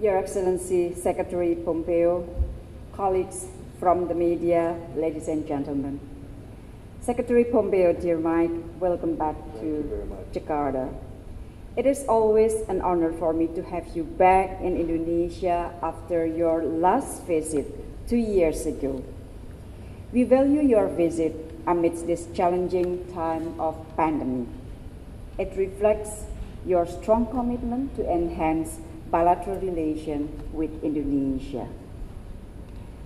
Your Excellency Secretary Pompeo, colleagues from the media, ladies and gentlemen. Secretary Pompeo, dear Mike, welcome back to Jakarta. It is always an honor for me to have you back in Indonesia after your last visit two years ago. We value your visit amidst this challenging time of pandemic. It reflects your strong commitment to enhance bilateral relations with Indonesia.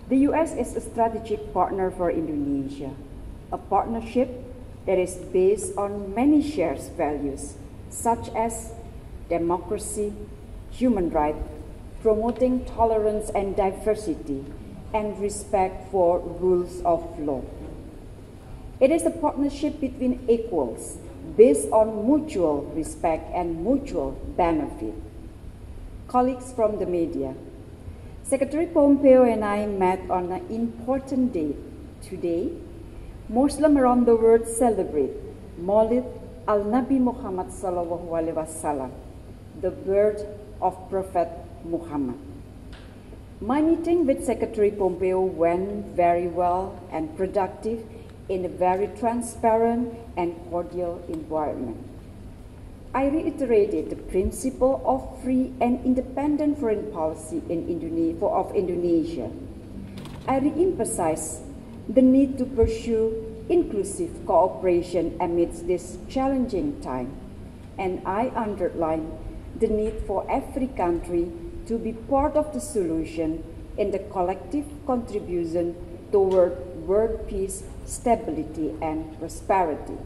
The US is a strategic partner for Indonesia, a partnership that is based on many shared values such as democracy, human rights, promoting tolerance and diversity, and respect for rules of law. It is a partnership between equals based on mutual respect and mutual benefit. Colleagues from the media, Secretary Pompeo and I met on an important day. Today, Muslims around the world celebrate Maulid al-Nabi Muhammad sallallahu alaihi wasallam, the birth of Prophet Muhammad. My meeting with Secretary Pompeo went very well and productive in a very transparent and cordial environment. I reiterated the principle of free and independent foreign policy in Indonesia, of Indonesia. I re-emphasized the need to pursue inclusive cooperation amidst this challenging time, and I underlined the need for every country to be part of the solution in the collective contribution toward world peace, stability, and prosperity.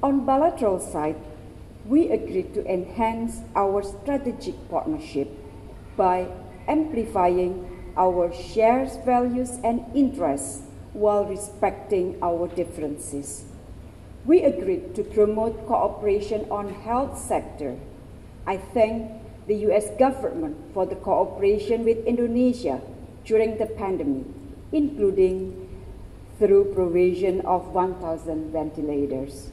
On bilateral side, we agreed to enhance our strategic partnership by amplifying our shared values and interests while respecting our differences. We agreed to promote cooperation on health sector. I thank the US government for the cooperation with Indonesia during the pandemic, including through provision of 1,000 ventilators.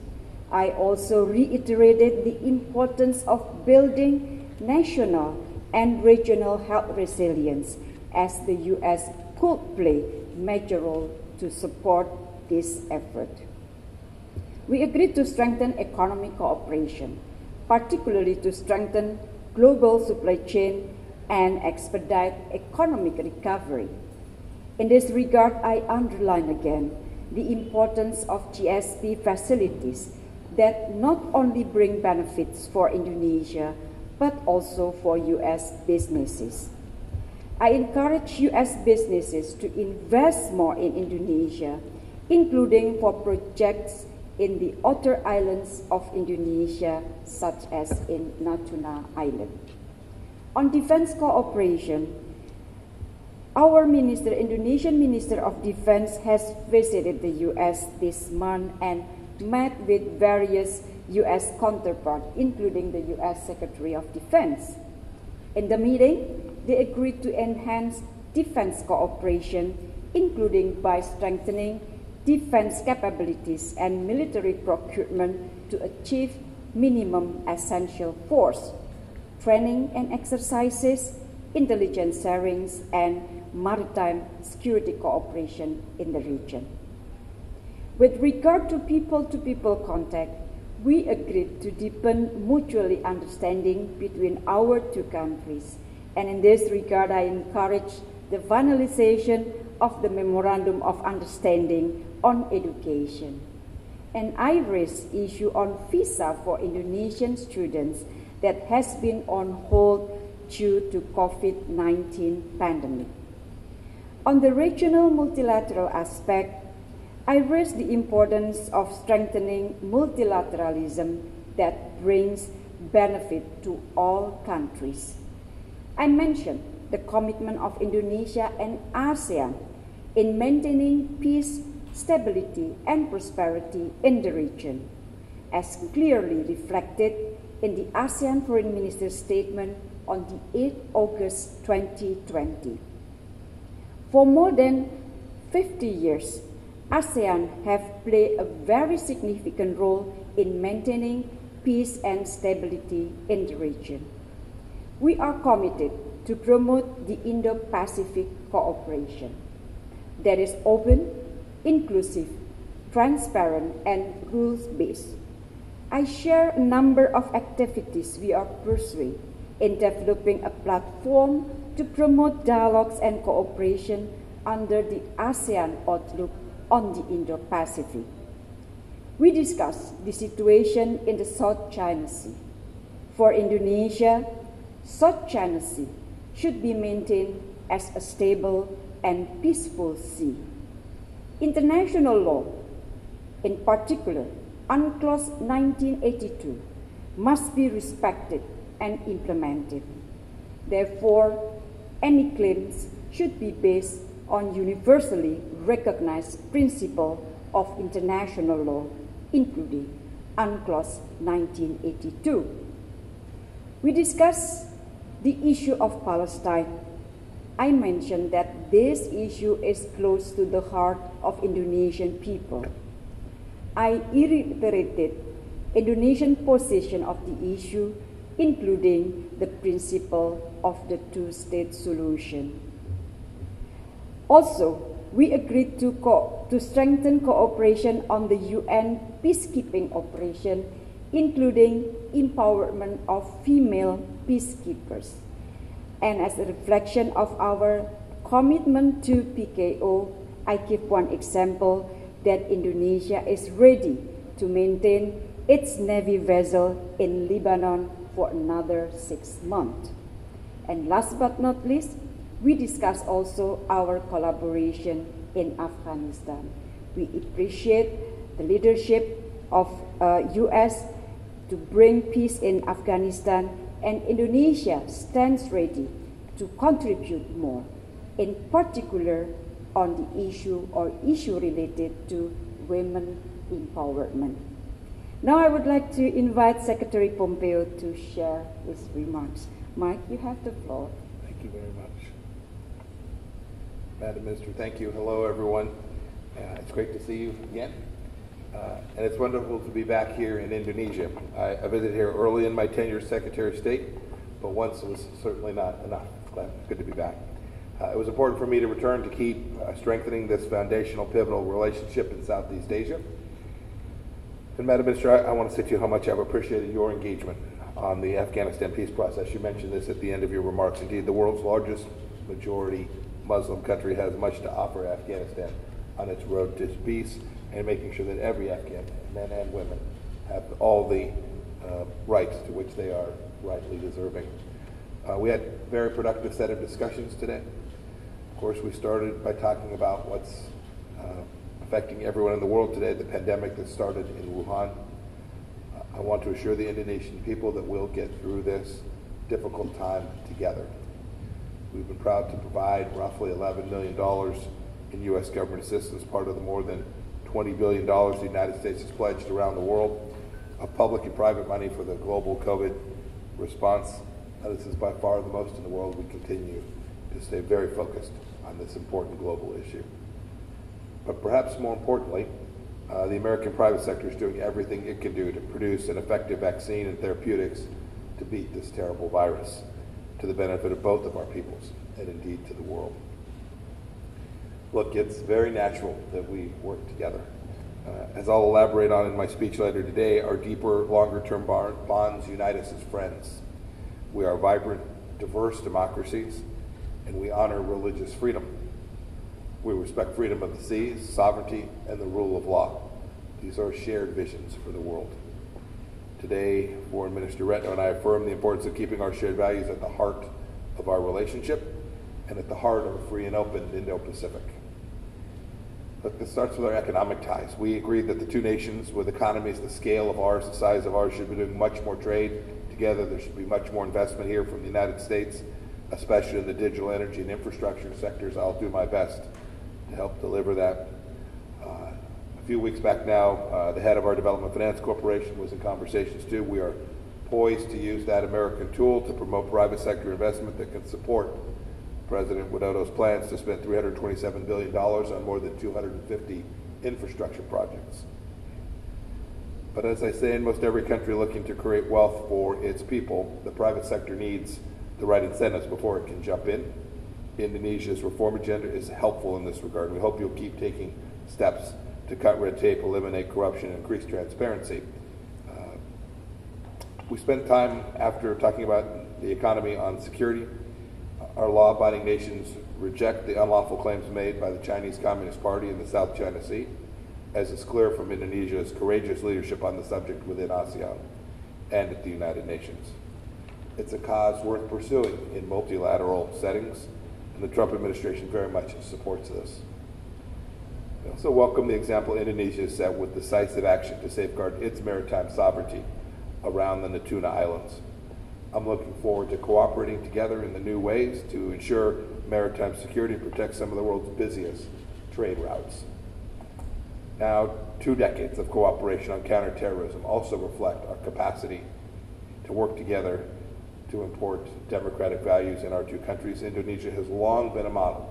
I also reiterated the importance of building national and regional health resilience as the US could play major role to support this effort. We agreed to strengthen economic cooperation, particularly to strengthen global supply chain and expedite economic recovery. In this regard, I underline again the importance of GSP facilities that not only bring benefits for Indonesia, but also for US businesses. I encourage US businesses to invest more in Indonesia, including for projects in the outer islands of Indonesia, such as in Natuna Island. On defense cooperation, our minister, Indonesian Minister of Defense, has visited the US this month and met with various US counterparts, including the US Secretary of Defense. In the meeting, they agreed to enhance defense cooperation, including by strengthening defense capabilities and military procurement to achieve minimum essential force, training and exercises, intelligence sharings, and maritime security cooperation in the region. With regard to people to people contact, we agreed to deepen mutually understanding between our two countries. And in this regard, I encourage the finalization of the Memorandum of Understanding on Education. An IRIS issue on visa for Indonesian students that has been on hold due to COVID-19 pandemic. On the regional multilateral aspect, I raised the importance of strengthening multilateralism that brings benefit to all countries. I mentioned the commitment of Indonesia and ASEAN in maintaining peace, stability, and prosperity in the region, as clearly reflected in the ASEAN Foreign Minister's statement on the 8th August 2020. For more than 50 years, ASEAN have played a very significant role in maintaining peace and stability in the region. We are committed to promote the Indo Pacific cooperation that is open, inclusive, transparent, and rules based. I share a number of activities we are pursuing in developing a platform to promote dialogues and cooperation under the ASEAN Outlook on the Indo Pacific. We discussed the situation in the South China Sea. For Indonesia, South China Sea should be maintained as a stable and peaceful sea. International law, in particular UNCLOS 1982, must be respected and implemented. Therefore, any claims should be based on universally recognized principle of international law, including UNCLOS 1982. We discussed the issue of Palestine. I mentioned that this issue is close to the heart of Indonesian people. I reiterated Indonesian position of the issue, including the principle of the two-state solution. Also, we agreed to, to strengthen cooperation on the UN peacekeeping operation, including empowerment of female peacekeepers. And as a reflection of our commitment to PKO, I give one example that Indonesia is ready to maintain its Navy vessel in Lebanon for another six months. And last but not least, we discuss also our collaboration in Afghanistan. We appreciate the leadership of uh, U.S. to bring peace in Afghanistan, and Indonesia stands ready to contribute more, in particular on the issue or issue related to women empowerment. Now I would like to invite Secretary Pompeo to share his remarks. Mike, you have the floor. Thank you very much. Madam Minister, thank you. Hello, everyone. Uh, it's great to see you again. Uh, and it's wonderful to be back here in Indonesia. I, I, visited here early in my tenure as Secretary of State, but once was certainly not enough. Glad, good to be back. Uh, it was important for me to return to keep uh, strengthening this foundational, pivotal relationship in Southeast Asia. And Madam Minister, I, I want to say to you how much I've appreciated your engagement on the Afghanistan peace process. You mentioned this at the end of your remarks. Indeed, the world's largest majority Muslim country has much to offer Afghanistan on its road to peace and making sure that every Afghan, men and women, have all the uh, rights to which they are rightly deserving. Uh, we had a very productive set of discussions today. Of course, we started by talking about what's uh, affecting everyone in the world today, the pandemic that started in Wuhan. I want to assure the Indonesian people that we'll get through this difficult time together. We've been proud to provide roughly $11 million in U.S. government assistance, part of the more than $20 billion the United States has pledged around the world of public and private money for the global COVID response. This is by far the most in the world. We continue to stay very focused on this important global issue. But perhaps more importantly, uh, the American private sector is doing everything it can do to produce an effective vaccine and therapeutics to beat this terrible virus to the benefit of both of our peoples and indeed to the world. Look, it's very natural that we work together. Uh, as I'll elaborate on in my speech later today, our deeper, longer term bonds unite us as friends. We are vibrant, diverse democracies, and we honor religious freedom. We respect freedom of the seas, sovereignty, and the rule of law. These are shared visions for the world. Today, Foreign Minister Retno and I affirm the importance of keeping our shared values at the heart of our relationship and at the heart of a free and open Indo-Pacific. Look, this starts with our economic ties. We agree that the two nations with economies the scale of ours, the size of ours, should be doing much more trade together. There should be much more investment here from the United States, especially in the digital energy and infrastructure sectors. I'll do my best to help deliver that. A few weeks back now, uh, the head of our Development Finance Corporation was in conversations too. We are poised to use that American tool to promote private sector investment that can support President Widodo's plans to spend $327 billion on more than 250 infrastructure projects. But as I say in most every country looking to create wealth for its people, the private sector needs the right incentives before it can jump in. Indonesia's reform agenda is helpful in this regard. We hope you'll keep taking steps to cut red tape, eliminate corruption, and increase transparency. Uh, we spent time after talking about the economy on security. Our law abiding nations reject the unlawful claims made by the Chinese Communist Party in the South China Sea, as is clear from Indonesia's courageous leadership on the subject within ASEAN and at the United Nations. It's a cause worth pursuing in multilateral settings, and the Trump administration very much supports this. We also welcome the example Indonesia set with decisive action to safeguard its maritime sovereignty around the Natuna Islands. I'm looking forward to cooperating together in the new ways to ensure maritime security and protect some of the world's busiest trade routes. Now, two decades of cooperation on counterterrorism also reflect our capacity to work together to import democratic values in our two countries. Indonesia has long been a model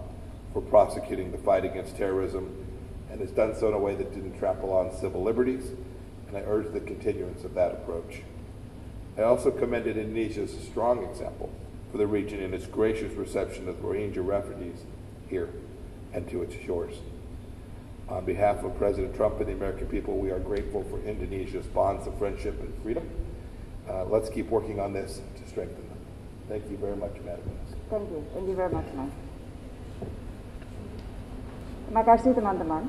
for prosecuting the fight against terrorism and has done so in a way that didn't trample on civil liberties, and I urge the continuance of that approach. I also commended Indonesia's strong example for the region in its gracious reception of Rohingya refugees here and to its shores. On behalf of President Trump and the American people, we are grateful for Indonesia's bonds of friendship and freedom. Uh, let's keep working on this to strengthen them. Thank you very much, Madam Minister. Thank you. Thank you very much, Mas. Kasih teman-teman.